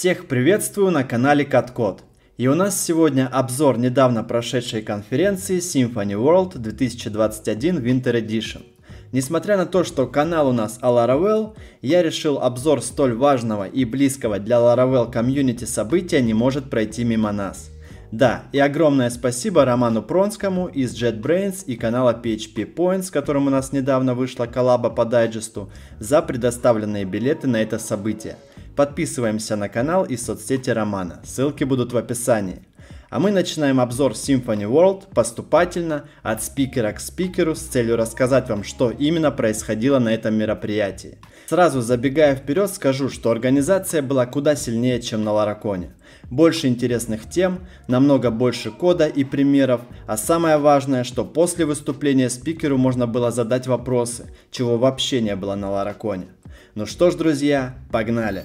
Всех приветствую на канале Каткод. И у нас сегодня обзор недавно прошедшей конференции Symphony World 2021 Winter Edition. Несмотря на то, что канал у нас о Laravel, я решил обзор столь важного и близкого для Laravel комьюнити события не может пройти мимо нас. Да, и огромное спасибо Роману Пронскому из JetBrains и канала PHP Points, с которым у нас недавно вышла коллаба по дайджесту, за предоставленные билеты на это событие. Подписываемся на канал и соцсети Романа, ссылки будут в описании. А мы начинаем обзор Symphony World поступательно от спикера к спикеру с целью рассказать вам, что именно происходило на этом мероприятии. Сразу забегая вперед, скажу, что организация была куда сильнее, чем на Лараконе. Больше интересных тем, намного больше кода и примеров, а самое важное, что после выступления спикеру можно было задать вопросы, чего вообще не было на Лараконе. Ну что ж, друзья, погнали!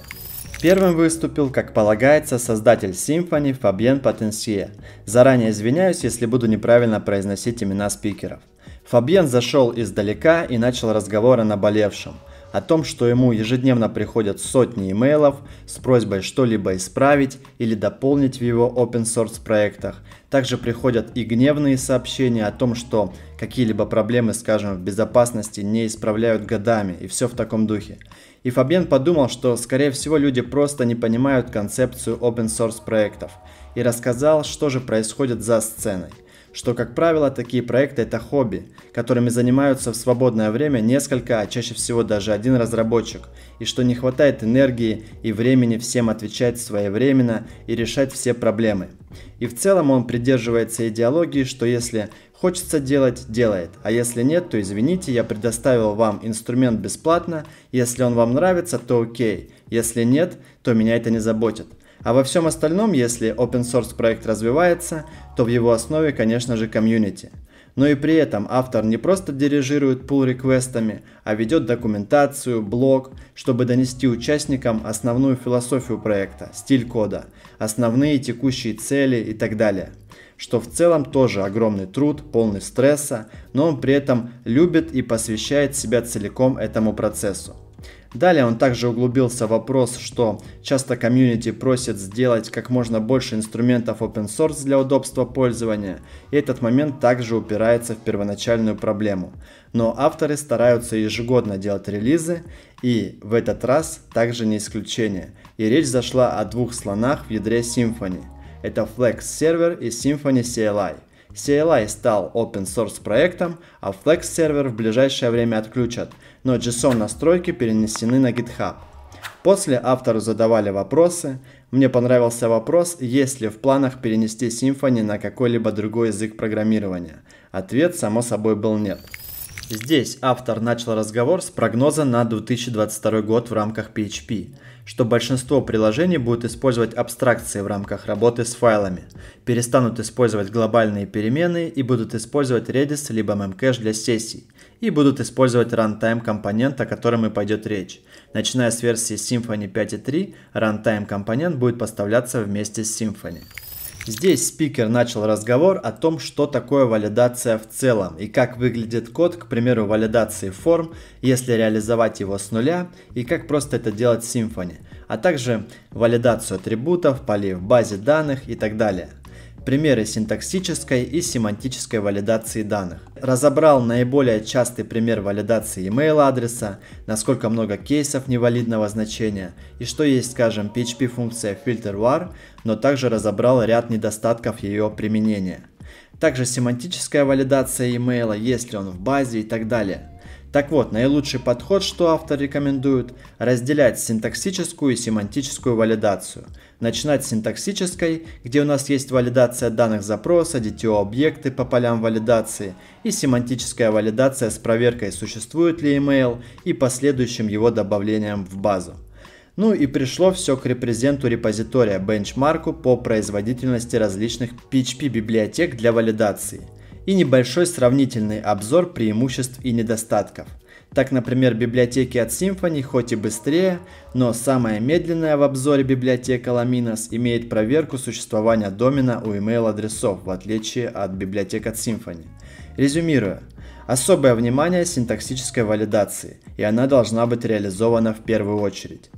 Первым выступил, как полагается, создатель Symfony Фабьен Потенсье. Заранее извиняюсь, если буду неправильно произносить имена спикеров. Фабьен зашел издалека и начал разговор о наболевшем – о том, что ему ежедневно приходят сотни имейлов с просьбой что-либо исправить или дополнить в его open source проектах. Также приходят и гневные сообщения о том, что какие-либо проблемы, скажем, в безопасности не исправляют годами и все в таком духе. И Фабьен подумал, что скорее всего люди просто не понимают концепцию open source проектов и рассказал, что же происходит за сценой что, как правило, такие проекты это хобби, которыми занимаются в свободное время несколько, а чаще всего даже один разработчик, и что не хватает энергии и времени всем отвечать своевременно и решать все проблемы. И в целом он придерживается идеологии, что если хочется делать, делает, а если нет, то извините, я предоставил вам инструмент бесплатно, если он вам нравится, то окей, если нет, то меня это не заботит. А во всем остальном, если open source проект развивается, то в его основе, конечно же, комьюнити. Но и при этом автор не просто дирижирует pull реквестами, а ведет документацию, блог, чтобы донести участникам основную философию проекта, стиль кода, основные текущие цели и так далее. Что в целом тоже огромный труд, полный стресса, но он при этом любит и посвящает себя целиком этому процессу. Далее он также углубился в вопрос, что часто комьюнити просит сделать как можно больше инструментов open source для удобства пользования, и этот момент также упирается в первоначальную проблему. Но авторы стараются ежегодно делать релизы, и в этот раз также не исключение. И речь зашла о двух слонах в ядре Symfony. Это Flex Server и Symfony CLI. CLI стал open source проектом, а Flex сервер в ближайшее время отключат, но JSON настройки перенесены на GitHub. После автору задавали вопросы. Мне понравился вопрос, есть ли в планах перенести Symfony на какой-либо другой язык программирования. Ответ, само собой, был нет. Здесь автор начал разговор с прогноза на 2022 год в рамках PHP, что большинство приложений будет использовать абстракции в рамках работы с файлами, перестанут использовать глобальные перемены и будут использовать Redis либо Memcache для сессий, и будут использовать runtime компонент, о котором и пойдет речь. Начиная с версии Symfony 5.3, runtime компонент будет поставляться вместе с Symfony. Здесь спикер начал разговор о том, что такое валидация в целом и как выглядит код, к примеру, валидации форм, если реализовать его с нуля и как просто это делать в Symfony, а также валидацию атрибутов, полей в базе данных и так далее примеры синтаксической и семантической валидации данных. Разобрал наиболее частый пример валидации email адреса, насколько много кейсов невалидного значения и что есть, скажем, PHP функция filterVar, но также разобрал ряд недостатков ее применения. Также семантическая валидация имейла, есть ли он в базе и так далее. Так вот, наилучший подход, что автор рекомендует, разделять синтаксическую и семантическую валидацию. Начинать с синтаксической, где у нас есть валидация данных запроса, DTO-объекты по полям валидации, и семантическая валидация с проверкой, существует ли email, и последующим его добавлением в базу. Ну и пришло все к репрезенту репозитория бенчмарку по производительности различных PHP библиотек для валидации – и небольшой сравнительный обзор преимуществ и недостатков. Так, например, библиотеки от Symfony хоть и быстрее, но самая медленная в обзоре библиотека Laminos имеет проверку существования домена у email адресов, в отличие от библиотек от Symfony. Резюмируя, особое внимание синтаксической валидации, и она должна быть реализована в первую очередь.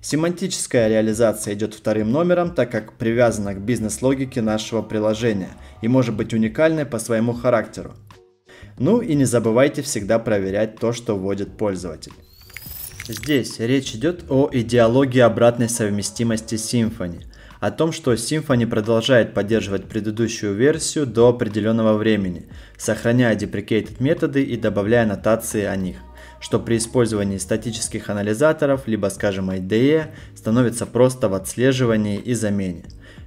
Семантическая реализация идет вторым номером, так как привязана к бизнес-логике нашего приложения и может быть уникальной по своему характеру. Ну и не забывайте всегда проверять то, что вводит пользователь. Здесь речь идет о идеологии обратной совместимости Symfony, о том, что Symfony продолжает поддерживать предыдущую версию до определенного времени, сохраняя deprecated методы и добавляя нотации о них, что при использовании статических анализаторов, либо скажем IDE, становится просто в отслеживании и замене.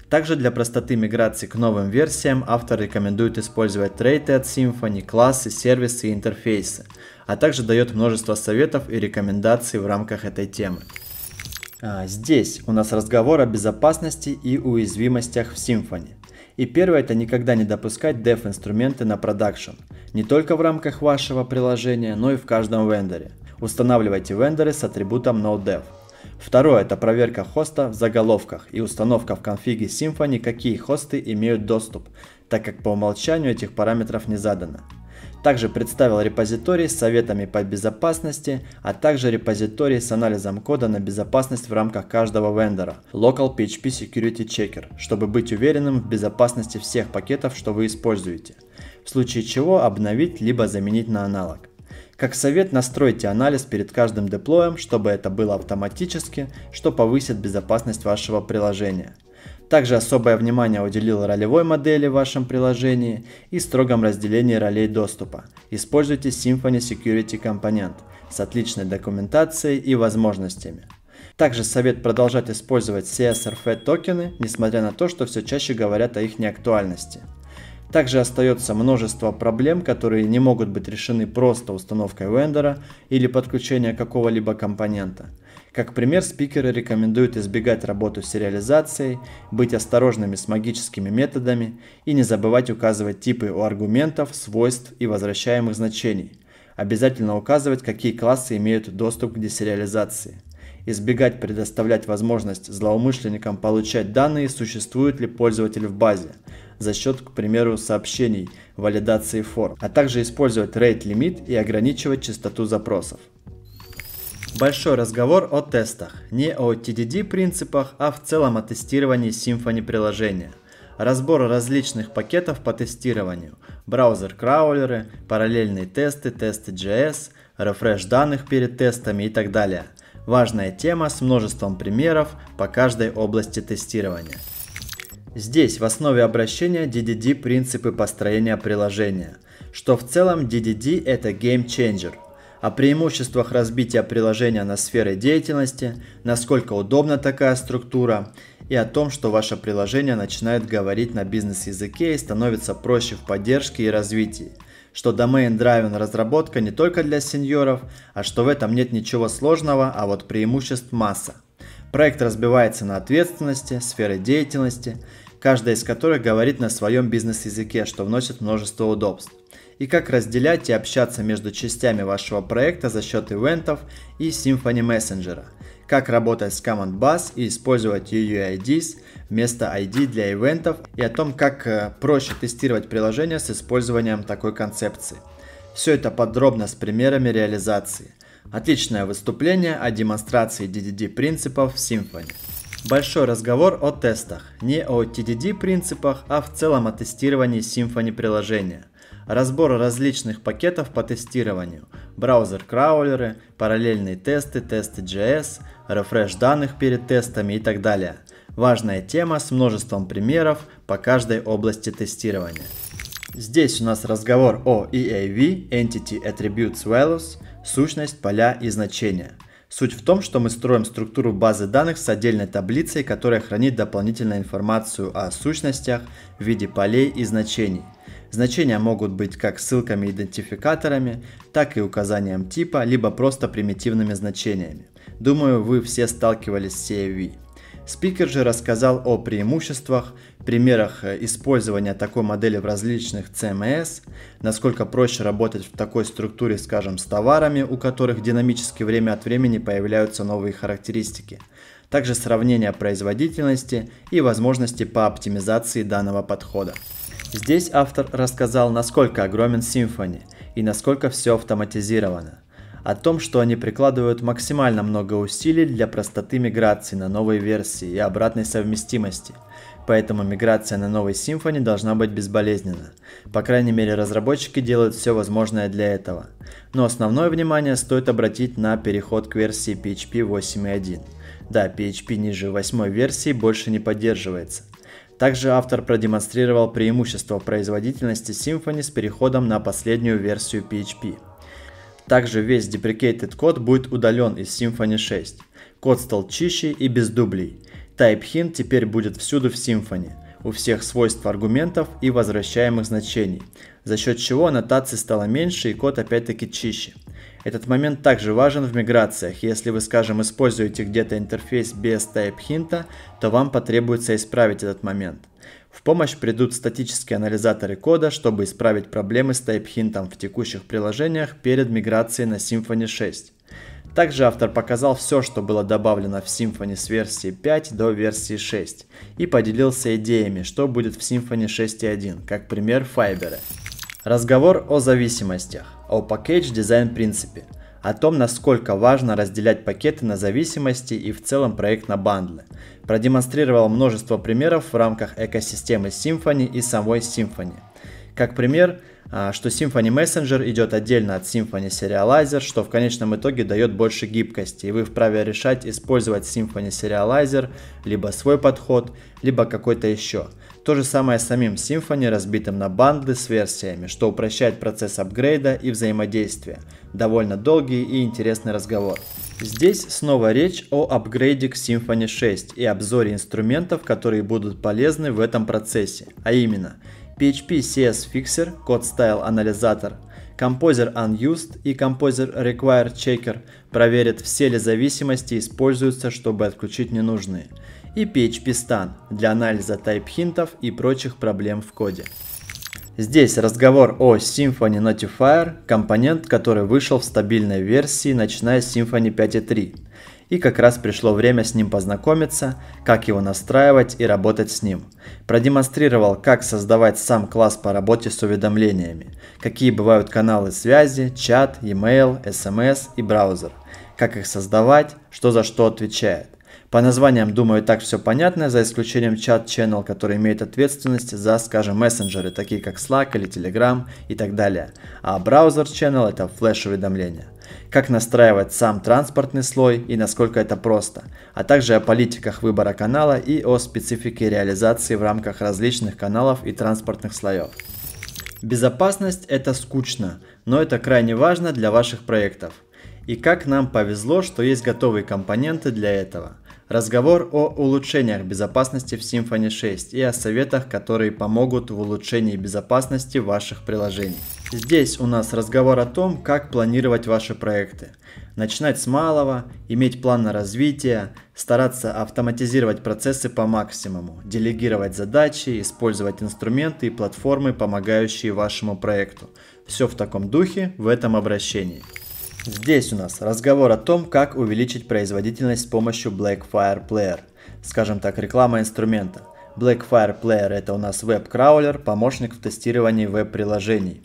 Также для простоты миграции к новым версиям автор рекомендует использовать трейты от Symfony, классы, сервисы и интерфейсы, а также дает множество советов и рекомендаций в рамках этой темы. А, здесь у нас разговор о безопасности и уязвимостях в Symfony. И первое это никогда не допускать dev инструменты на продакшн, не только в рамках вашего приложения, но и в каждом вендоре. Устанавливайте вендоры с атрибутом nodev. Второе – это проверка хоста в заголовках и установка в конфиге Symfony, какие хосты имеют доступ, так как по умолчанию этих параметров не задано. Также представил репозиторий с советами по безопасности, а также репозиторий с анализом кода на безопасность в рамках каждого вендора Local PHP Security Checker, чтобы быть уверенным в безопасности всех пакетов, что вы используете. В случае чего обновить либо заменить на аналог. Как совет, настройте анализ перед каждым деплоем, чтобы это было автоматически, что повысит безопасность вашего приложения. Также особое внимание уделил ролевой модели в вашем приложении и строгом разделении ролей доступа. Используйте Symfony Security Component с отличной документацией и возможностями. Также совет продолжать использовать CSRF токены, несмотря на то, что все чаще говорят о их неактуальности. Также остается множество проблем, которые не могут быть решены просто установкой вендора или подключением какого-либо компонента. Как пример, спикеры рекомендуют избегать работу с сериализацией, быть осторожными с магическими методами и не забывать указывать типы у аргументов, свойств и возвращаемых значений. Обязательно указывать, какие классы имеют доступ к десериализации избегать предоставлять возможность злоумышленникам получать данные, существует ли пользователь в базе, за счет, к примеру, сообщений, валидации форм, а также использовать rate лимит и ограничивать частоту запросов. Большой разговор о тестах, не о TDD принципах, а в целом о тестировании Symfony приложения. Разбор различных пакетов по тестированию, браузер-краулеры, параллельные тесты, тесты JS, рефреш данных перед тестами и так далее. Важная тема с множеством примеров по каждой области тестирования. Здесь в основе обращения DDD принципы построения приложения, что в целом DDD это Game Changer. О преимуществах разбития приложения на сферы деятельности, насколько удобна такая структура, и о том, что ваше приложение начинает говорить на бизнес-языке и становится проще в поддержке и развитии, что domain-driven разработка не только для сеньоров, а что в этом нет ничего сложного, а вот преимуществ масса. Проект разбивается на ответственности, сферы деятельности, каждая из которых говорит на своем бизнес-языке, что вносит множество удобств. И как разделять и общаться между частями вашего проекта за счет ивентов и Symfony Messenger. Как работать с Command Bus и использовать UUIDs вместо ID для ивентов и о том, как э, проще тестировать приложение с использованием такой концепции. Все это подробно с примерами реализации. Отличное выступление о демонстрации DDD принципов в Symfony. Большой разговор о тестах, не о TDD принципах, а в целом о тестировании Symfony приложения. Разбор различных пакетов по тестированию, браузер-краулеры, параллельные тесты, тесты JS, рефреш данных перед тестами и так далее. Важная тема с множеством примеров по каждой области тестирования. Здесь у нас разговор о EAV, Entity Attributes Values, сущность, поля и значения – Суть в том, что мы строим структуру базы данных с отдельной таблицей, которая хранит дополнительную информацию о сущностях в виде полей и значений. Значения могут быть как ссылками-идентификаторами, так и указанием типа, либо просто примитивными значениями. Думаю, вы все сталкивались с CAV. Спикер же рассказал о преимуществах, примерах э, использования такой модели в различных CMS, насколько проще работать в такой структуре, скажем, с товарами, у которых динамически время от времени появляются новые характеристики. Также сравнение производительности и возможности по оптимизации данного подхода. Здесь автор рассказал, насколько огромен Symfony и насколько все автоматизировано. о том, что они прикладывают максимально много усилий для простоты миграции на новые версии и обратной совместимости, поэтому миграция на новый Symfony должна быть безболезненна. По крайней мере, разработчики делают все возможное для этого. Но основное внимание стоит обратить на переход к версии PHP 8.1. Да, PHP ниже 8 версии больше не поддерживается. Также автор продемонстрировал преимущество производительности Symfony с переходом на последнюю версию PHP. Также весь deprecated код будет удален из Symfony 6. Код стал чище и без дублей. TypeHint теперь будет всюду в Symfony, у всех свойств аргументов и возвращаемых значений, за счет чего аннотаций стало меньше и код опять-таки чище. Этот момент также важен в миграциях. Если вы, скажем, используете где-то интерфейс без TypeHint, то вам потребуется исправить этот момент. В помощь придут статические анализаторы кода, чтобы исправить проблемы с TypeHint в текущих приложениях перед миграцией на Symfony 6. Также автор показал все, что было добавлено в Symfony с версии 5 до версии 6 и поделился идеями, что будет в Symfony 6.1, как пример Fiber. Разговор о зависимостях, о Package Design принципе, о том, насколько важно разделять пакеты на зависимости и в целом проект на бандлы. Продемонстрировал множество примеров в рамках экосистемы Symfony и самой Symfony. Как пример, а, что Symfony Messenger идет отдельно от Symfony Serializer, что в конечном итоге дает больше гибкости, и вы вправе решать использовать Symfony Serializer, либо свой подход, либо какой-то еще. То же самое с самим Symfony, разбитым на банды с версиями, что упрощает процесс апгрейда и взаимодействия. Довольно долгий и интересный разговор. Здесь снова речь о апгрейде к Symfony 6 и обзоре инструментов, которые будут полезны в этом процессе, а именно – PHP CS Fixer, код стайл анализатор, Composer Unused и Composer Require Checker проверят, все ли зависимости используются, чтобы отключить ненужные, и PHP Stan для анализа тайп-хинтов и прочих проблем в коде. Здесь разговор о Symfony Notifier, компонент, который вышел в стабильной версии, начиная с Symfony 5.3 и как раз пришло время с ним познакомиться, как его настраивать и работать с ним. Продемонстрировал, как создавать сам класс по работе с уведомлениями, какие бывают каналы связи, чат, e-mail, SMS и браузер, как их создавать, что за что отвечает. По названиям, думаю, так все понятно, за исключением чат Channel, который имеет ответственность за, скажем, мессенджеры, такие как Slack или Telegram и так далее. А браузер Channel это флеш-уведомления как настраивать сам транспортный слой и насколько это просто, а также о политиках выбора канала и о специфике реализации в рамках различных каналов и транспортных слоев. Безопасность это скучно, но это крайне важно для ваших проектов. И как нам повезло, что есть готовые компоненты для этого – Разговор о улучшениях безопасности в Symfony 6 и о советах, которые помогут в улучшении безопасности ваших приложений. Здесь у нас разговор о том, как планировать ваши проекты. Начинать с малого, иметь план на развитие, стараться автоматизировать процессы по максимуму, делегировать задачи, использовать инструменты и платформы, помогающие вашему проекту. Все в таком духе в этом обращении. Здесь у нас разговор о том, как увеличить производительность с помощью Blackfire Player. Скажем так, реклама инструмента. Blackfire Player это у нас веб-краулер, помощник в тестировании веб-приложений.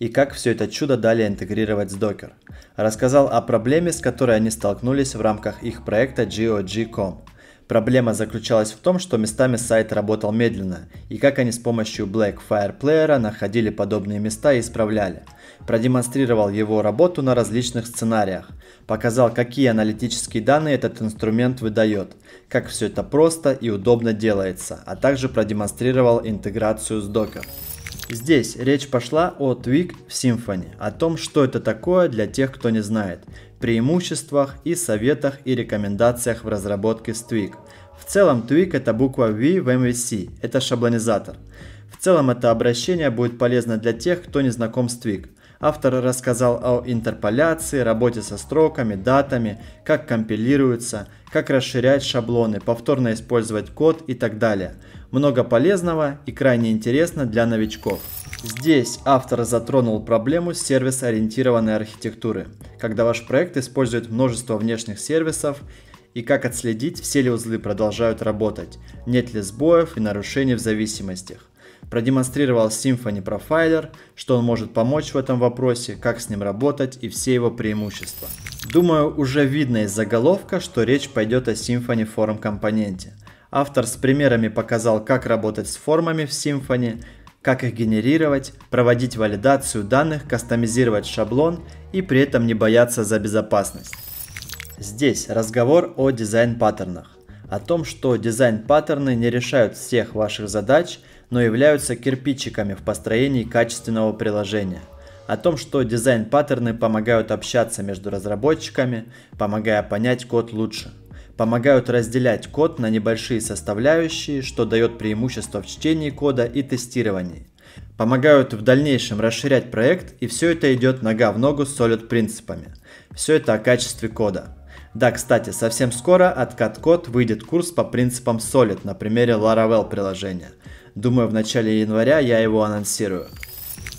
И как все это чудо далее интегрировать с Docker. Рассказал о проблеме, с которой они столкнулись в рамках их проекта GOG.com. Проблема заключалась в том, что местами сайт работал медленно, и как они с помощью Blackfire Player находили подобные места и исправляли. Продемонстрировал его работу на различных сценариях, показал, какие аналитические данные этот инструмент выдает, как все это просто и удобно делается, а также продемонстрировал интеграцию с Docker. Здесь речь пошла о Twig в Symfony, о том, что это такое для тех, кто не знает, преимуществах и советах и рекомендациях в разработке с Twig. В целом Twig это буква V в MVC, это шаблонизатор. В целом это обращение будет полезно для тех, кто не знаком с Twig. Автор рассказал о интерполяции, работе со строками, датами, как компилируется, как расширять шаблоны, повторно использовать код и так далее. Много полезного и крайне интересно для новичков. Здесь автор затронул проблему сервис-ориентированной архитектуры, когда ваш проект использует множество внешних сервисов и как отследить, все ли узлы продолжают работать, нет ли сбоев и нарушений в зависимостях. Продемонстрировал Symfony Profiler, что он может помочь в этом вопросе, как с ним работать и все его преимущества. Думаю, уже видно из заголовка, что речь пойдет о Symfony Forum компоненте. Автор с примерами показал, как работать с формами в Symfony, как их генерировать, проводить валидацию данных, кастомизировать шаблон и при этом не бояться за безопасность. Здесь разговор о дизайн-паттернах, о том, что дизайн-паттерны не решают всех ваших задач, но являются кирпичиками в построении качественного приложения, о том, что дизайн-паттерны помогают общаться между разработчиками, помогая понять код лучше – помогают разделять код на небольшие составляющие, что дает преимущество в чтении кода и тестировании. Помогают в дальнейшем расширять проект, и все это идет нога в ногу с SOLID принципами. Все это о качестве кода. Да, кстати, совсем скоро от CatCode выйдет курс по принципам Solid на примере Laravel приложения. Думаю, в начале января я его анонсирую.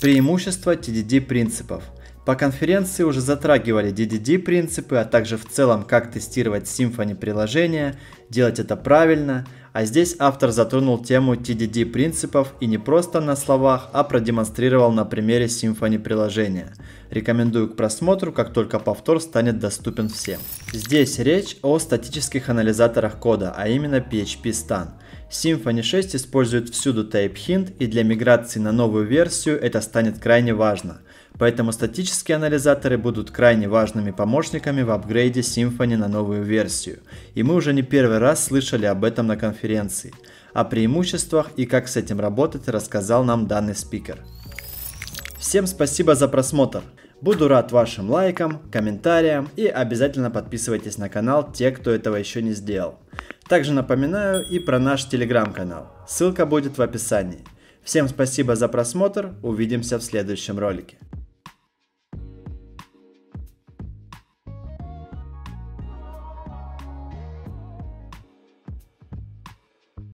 Преимущества TDD принципов – по конференции уже затрагивали DDD принципы, а также в целом как тестировать Symfony приложения, делать это правильно, а здесь автор затронул тему TDD принципов и не просто на словах, а продемонстрировал на примере Symfony приложения. Рекомендую к просмотру, как только повтор станет доступен всем. Здесь речь о статических анализаторах кода, а именно PHP Stan. Symfony 6 использует всюду TypeHint и для миграции на новую версию это станет крайне важно. Поэтому статические анализаторы будут крайне важными помощниками в апгрейде Symfony на новую версию. И мы уже не первый раз слышали об этом на конференции. О преимуществах и как с этим работать рассказал нам данный спикер. Всем спасибо за просмотр. Буду рад вашим лайкам, комментариям и обязательно подписывайтесь на канал те, кто этого еще не сделал. Также напоминаю и про наш телеграм-канал. Ссылка будет в описании. Всем спасибо за просмотр, увидимся в следующем ролике.